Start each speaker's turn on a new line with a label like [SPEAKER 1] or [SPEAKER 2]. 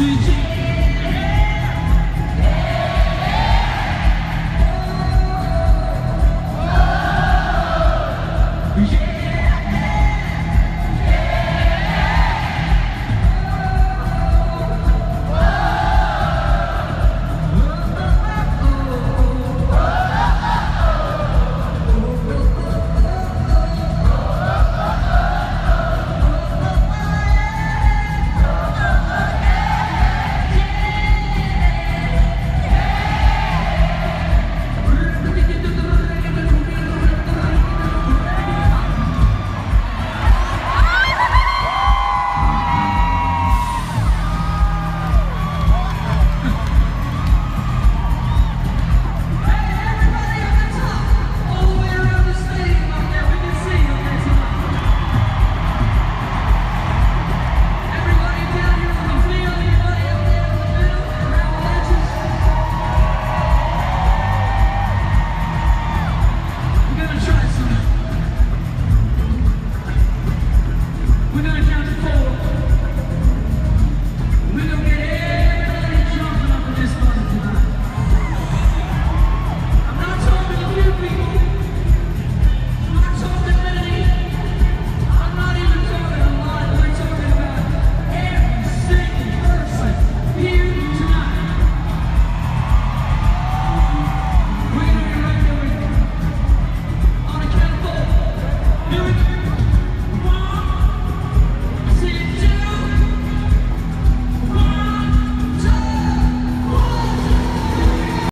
[SPEAKER 1] 世界。